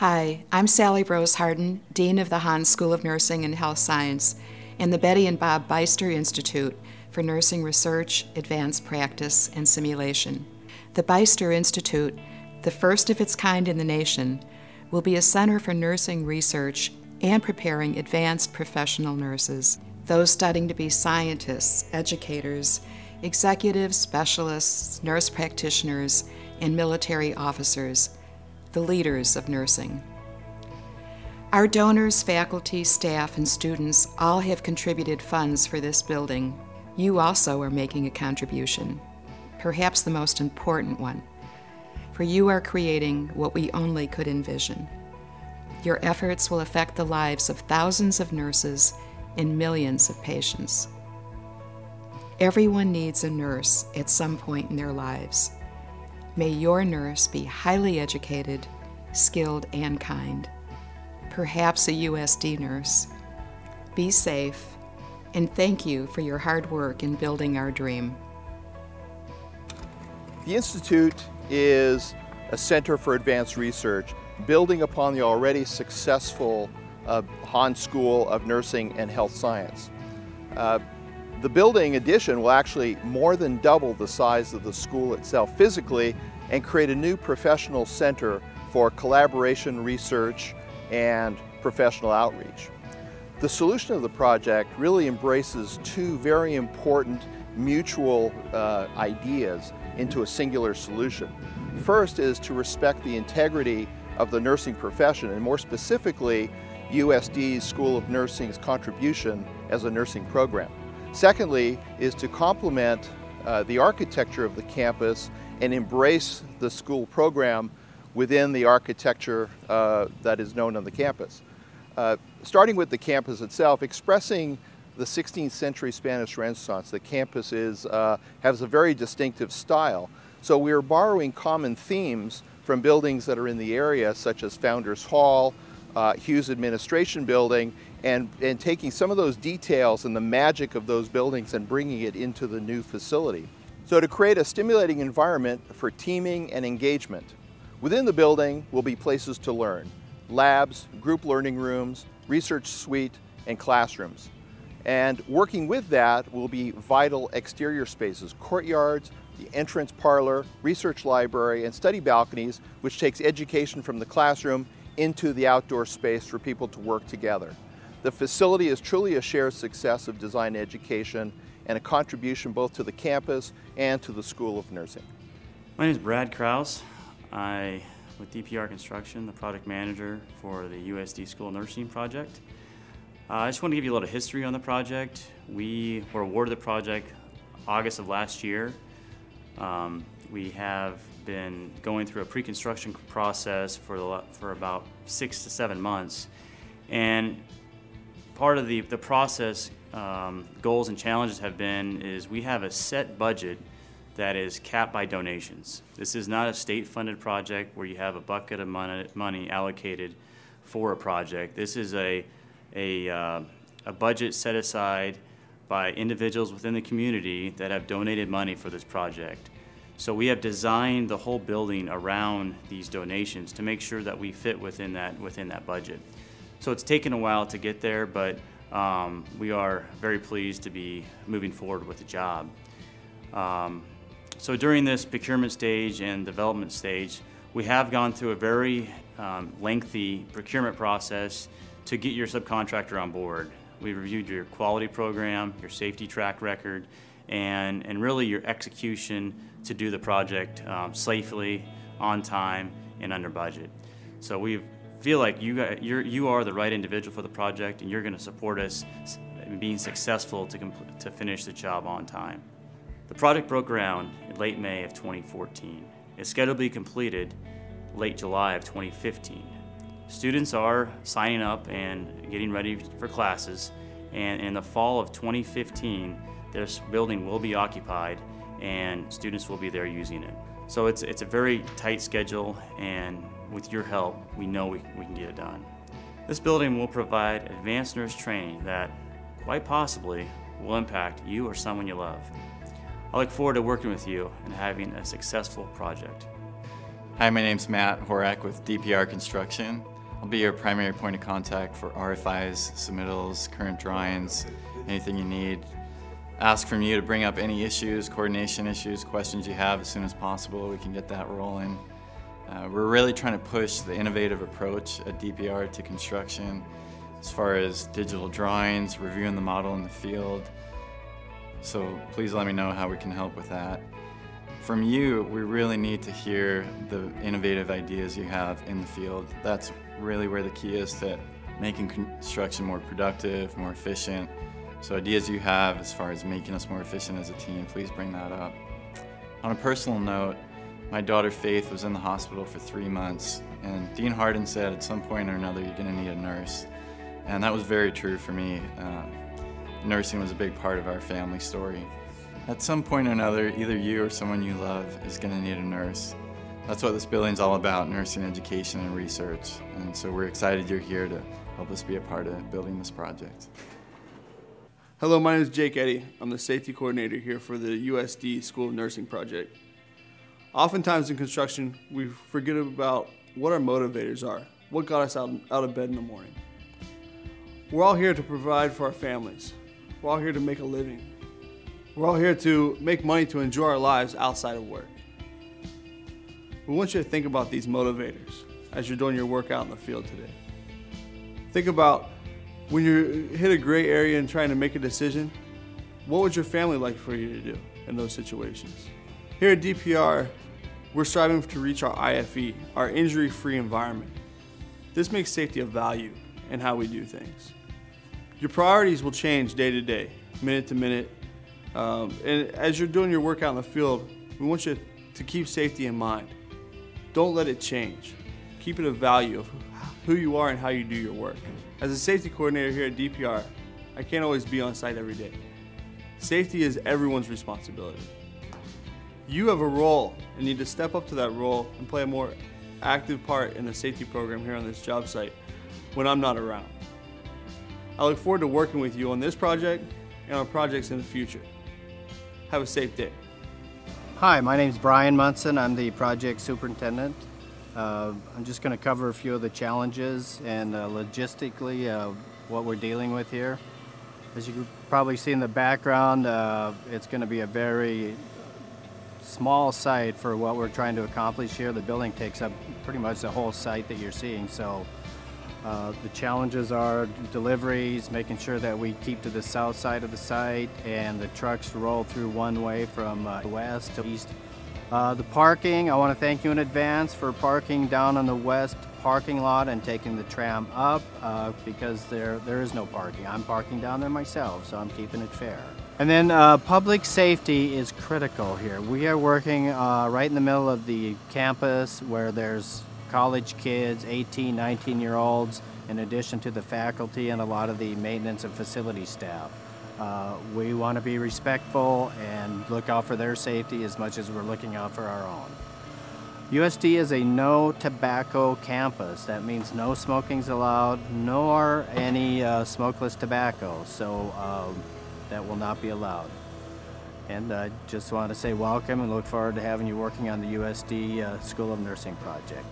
Hi, I'm Sally Brosz Hardin, Dean of the Hahn School of Nursing and Health Science and the Betty and Bob Beyster Institute for Nursing Research, Advanced Practice, and Simulation. The Beyster Institute, the first of its kind in the nation, will be a center for nursing research and preparing advanced professional nurses, those studying to be scientists, educators, executives, specialists, nurse practitioners, and military officers the leaders of nursing. Our donors, faculty, staff, and students all have contributed funds for this building. You also are making a contribution, perhaps the most important one, for you are creating what we only could envision. Your efforts will affect the lives of thousands of nurses and millions of patients. Everyone needs a nurse at some point in their lives. May your nurse be highly educated, skilled, and kind. Perhaps a USD nurse. Be safe, and thank you for your hard work in building our dream. The Institute is a center for advanced research, building upon the already successful uh, School of Nursing and Health Science. Uh, the building addition will actually more than double the size of the school itself physically and create a new professional center for collaboration research and professional outreach. The solution of the project really embraces two very important mutual uh, ideas into a singular solution. First is to respect the integrity of the nursing profession and more specifically USD's School of Nursing's contribution as a nursing program. Secondly is to complement uh, the architecture of the campus and embrace the school program within the architecture uh, that is known on the campus. Uh, starting with the campus itself, expressing the 16th century Spanish Renaissance, the campus is, uh, has a very distinctive style. So we are borrowing common themes from buildings that are in the area, such as Founders Hall, uh, Hughes Administration Building, and, and taking some of those details and the magic of those buildings and bringing it into the new facility. So to create a stimulating environment for teaming and engagement, within the building will be places to learn, labs, group learning rooms, research suite, and classrooms. And working with that will be vital exterior spaces, courtyards, the entrance parlor, research library, and study balconies, which takes education from the classroom into the outdoor space for people to work together. The facility is truly a shared success of design education and a contribution both to the campus and to the School of Nursing. My name is Brad Kraus. I, with DPR Construction, the project manager for the USD School Nursing project. Uh, I just want to give you a little history on the project. We were awarded the project August of last year. Um, we have been going through a pre-construction process for, the, for about six to seven months. And part of the, the process um, goals and challenges have been is we have a set budget that is capped by donations. This is not a state-funded project where you have a bucket of money, money allocated for a project. This is a, a, uh, a budget set aside by individuals within the community that have donated money for this project. So we have designed the whole building around these donations to make sure that we fit within that, within that budget. So it's taken a while to get there, but um, we are very pleased to be moving forward with the job. Um, so during this procurement stage and development stage, we have gone through a very um, lengthy procurement process to get your subcontractor on board. We reviewed your quality program, your safety track record, and, and really your execution to do the project um, safely, on time, and under budget. So we feel like you, got, you're, you are the right individual for the project and you're going to support us in being successful to, to finish the job on time. The project broke ground in late May of 2014. It's scheduled to be completed late July of 2015. Students are signing up and getting ready for classes and in the fall of 2015 this building will be occupied and students will be there using it. So it's, it's a very tight schedule and with your help, we know we, we can get it done. This building will provide advanced nurse training that, quite possibly, will impact you or someone you love. I look forward to working with you and having a successful project. Hi, my name's Matt Horak with DPR Construction. I'll be your primary point of contact for RFIs, submittals, current drawings, anything you need. Ask from you to bring up any issues, coordination issues, questions you have as soon as possible. We can get that rolling. Uh, we're really trying to push the innovative approach at DPR to construction as far as digital drawings, reviewing the model in the field. So please let me know how we can help with that. From you, we really need to hear the innovative ideas you have in the field. That's really where the key is to making construction more productive, more efficient. So ideas you have as far as making us more efficient as a team, please bring that up. On a personal note, my daughter Faith was in the hospital for three months, and Dean Hardin said at some point or another you're going to need a nurse. And that was very true for me. Uh, nursing was a big part of our family story. At some point or another, either you or someone you love is going to need a nurse. That's what this building's all about, nursing education and research. And so we're excited you're here to help us be a part of building this project. Hello, my name is Jake Eddy. I'm the safety coordinator here for the USD School of Nursing project. Oftentimes in construction, we forget about what our motivators are, what got us out, out of bed in the morning. We're all here to provide for our families. We're all here to make a living. We're all here to make money to enjoy our lives outside of work. We want you to think about these motivators as you're doing your work out in the field today. Think about when you hit a gray area and trying to make a decision, what would your family like for you to do in those situations? Here at DPR, we're striving to reach our IFE, our injury-free environment. This makes safety a value in how we do things. Your priorities will change day to day, minute to minute. Um, and as you're doing your work out in the field, we want you to keep safety in mind. Don't let it change. Keep it a value of who you are and how you do your work. As a safety coordinator here at DPR, I can't always be on site every day. Safety is everyone's responsibility. You have a role and need to step up to that role and play a more active part in the safety program here on this job site when I'm not around. I look forward to working with you on this project and on projects in the future. Have a safe day. Hi, my name is Brian Munson. I'm the project superintendent. Uh, I'm just going to cover a few of the challenges and uh, logistically uh, what we're dealing with here. As you can probably see in the background, uh, it's going to be a very small site for what we're trying to accomplish here. The building takes up pretty much the whole site that you're seeing. So uh, the challenges are deliveries, making sure that we keep to the south side of the site and the trucks roll through one way from uh, west to east. Uh, the parking, I want to thank you in advance for parking down on the west parking lot and taking the tram up uh, because there, there is no parking. I'm parking down there myself, so I'm keeping it fair. And then uh, public safety is critical here. We are working uh, right in the middle of the campus where there's college kids, 18, 19 year olds, in addition to the faculty and a lot of the maintenance and facility staff. Uh, we want to be respectful and look out for their safety as much as we're looking out for our own. USD is a no tobacco campus. That means no smoking is allowed, nor any uh, smokeless tobacco. So um, that will not be allowed. And I just want to say welcome and look forward to having you working on the USD uh, School of Nursing project.